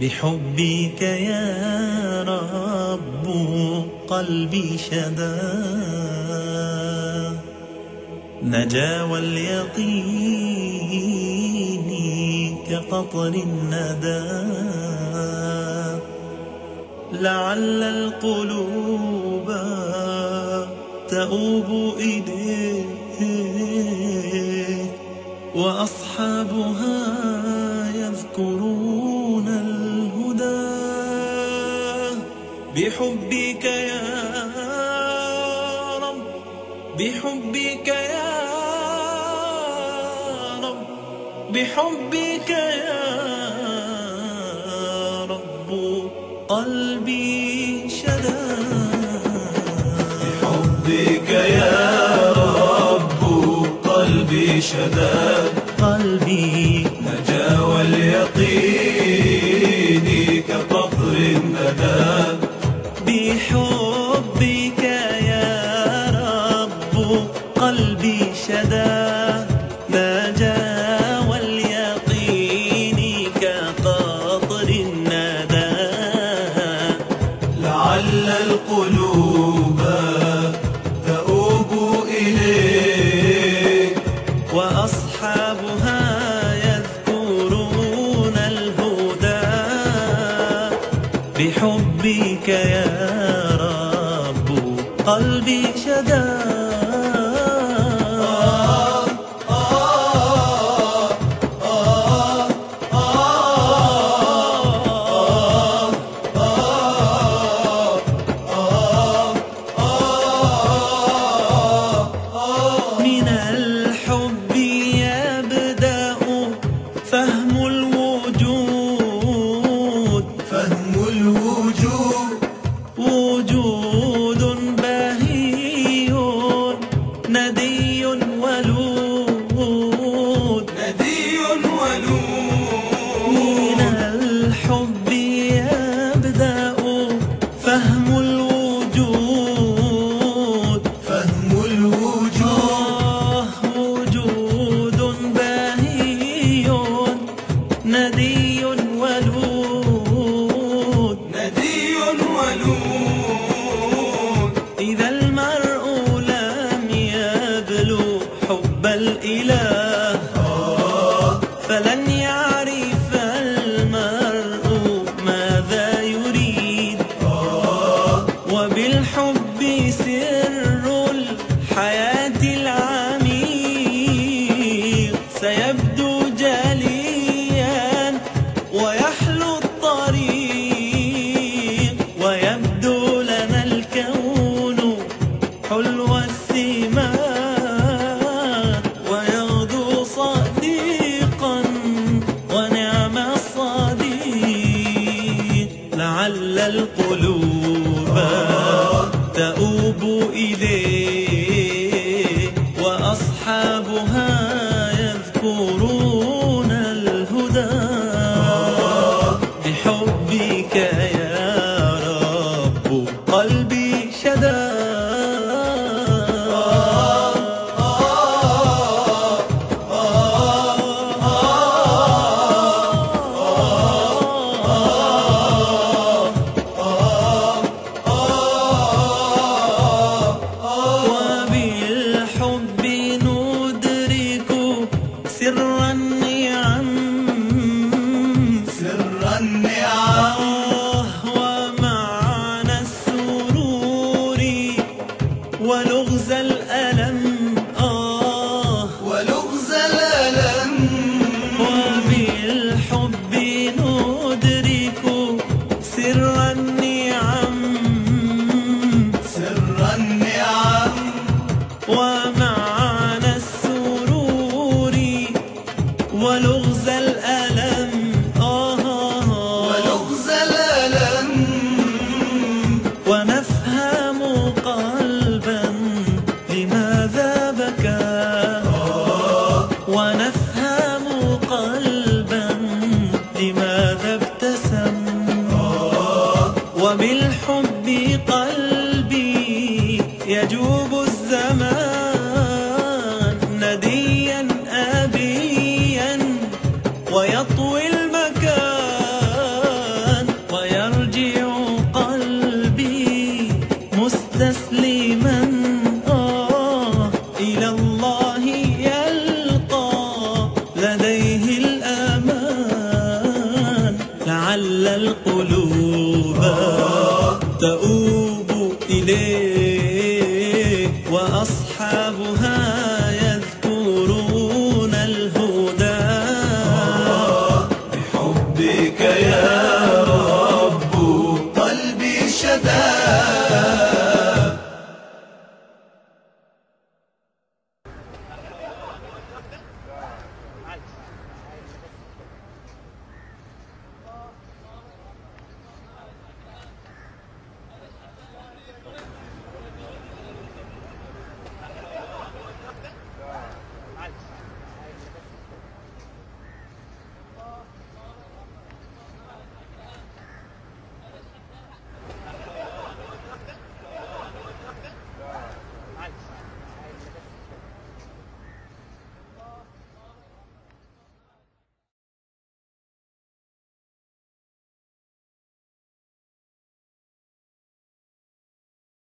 بحبك يا رب قلبي شدا نجا واليقين كقطر الندى. لعل القلوب تؤوب إليك وأصحابها بحبك يا رب بحبك يا رب بحبك يا رب. قلبي شدا بحبك يا رب قلبي شدا القلوب تؤوب إليك وأصحابها يذكرون الهدى بحبك يا رب قلبي فلن يعرف المرء ماذا يريد. وبالحب سر الحياة العميق. سيبدو جليا ويحلو الطريق. ويبدو لنا الكون حلو القلوب تؤوب إليه ولغز الألم. أبيا ويطوي المكان ويرجع قلبي مستسلما. آه إلى الله يلقى لديه الأمان. لعل القلوب تؤوب إليه.